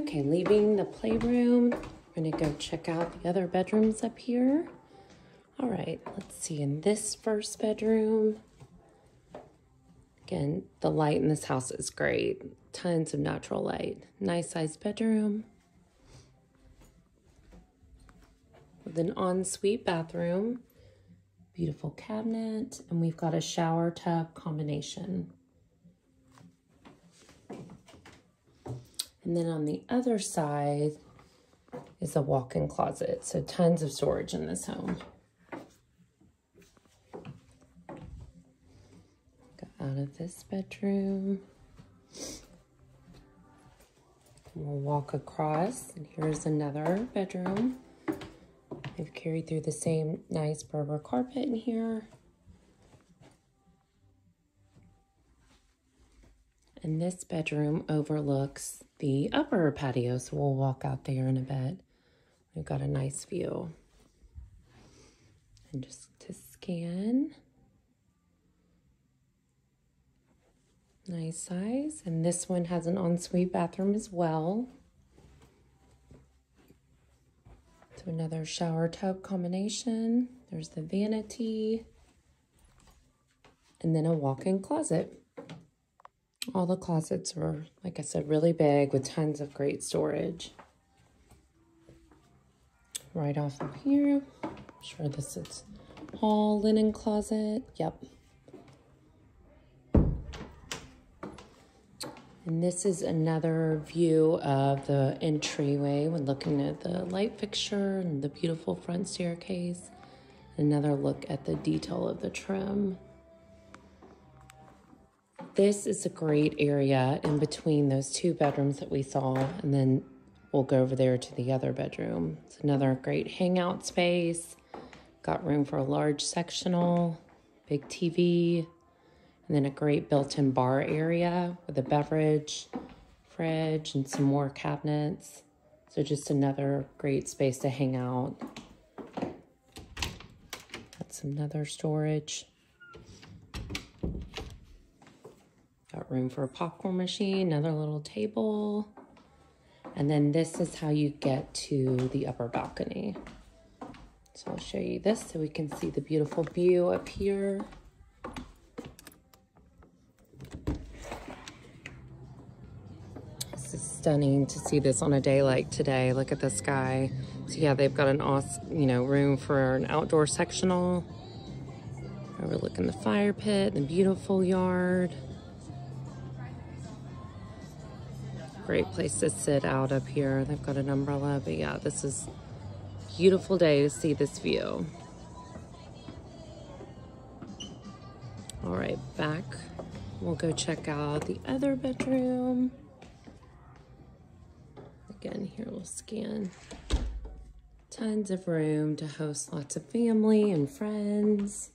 Okay, leaving the playroom, we're gonna go check out the other bedrooms up here. All right, let's see, in this first bedroom, again, the light in this house is great. Tons of natural light. Nice sized bedroom. With an ensuite bathroom, beautiful cabinet, and we've got a shower tub combination. And then on the other side is a walk-in closet. So tons of storage in this home. Go out of this bedroom. We'll walk across and here's another bedroom. They've carried through the same nice Berber carpet in here. And this bedroom overlooks the upper patio, so we'll walk out there in a bit. We've got a nice view. And just to scan. Nice size. And this one has an ensuite bathroom as well. So another shower tub combination. There's the vanity. And then a walk-in closet. All the closets are, like I said, really big with tons of great storage. Right off of here, I'm sure this is hall linen closet. Yep. And this is another view of the entryway when looking at the light fixture and the beautiful front staircase. Another look at the detail of the trim. This is a great area in between those two bedrooms that we saw, and then we'll go over there to the other bedroom. It's another great hangout space. Got room for a large sectional, big TV, and then a great built-in bar area with a beverage, fridge, and some more cabinets. So just another great space to hang out. That's another storage. Got room for a popcorn machine, another little table. And then this is how you get to the upper balcony. So I'll show you this so we can see the beautiful view up here. This is stunning to see this on a day like today. Look at the sky. So yeah, they've got an awesome, you know, room for an outdoor sectional. Overlooking the fire pit, the beautiful yard. Great place to sit out up here. They've got an umbrella, but yeah, this is beautiful day to see this view. All right, back. We'll go check out the other bedroom. Again, here we'll scan. Tons of room to host lots of family and friends.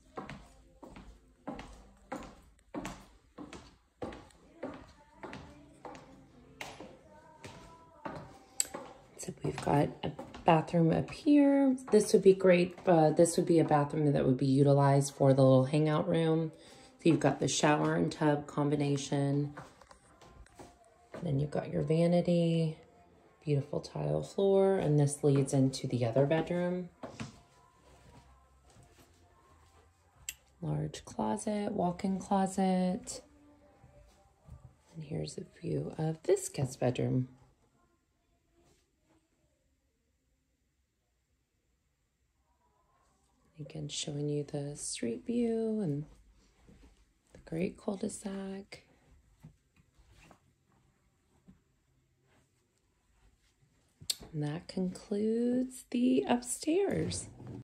So we've got a bathroom up here. This would be great. Uh, this would be a bathroom that would be utilized for the little hangout room. So you've got the shower and tub combination. then you've got your vanity, beautiful tile floor, and this leads into the other bedroom. Large closet, walk-in closet. And here's a view of this guest bedroom. Again, showing you the street view and the great cul-de-sac. And that concludes the upstairs.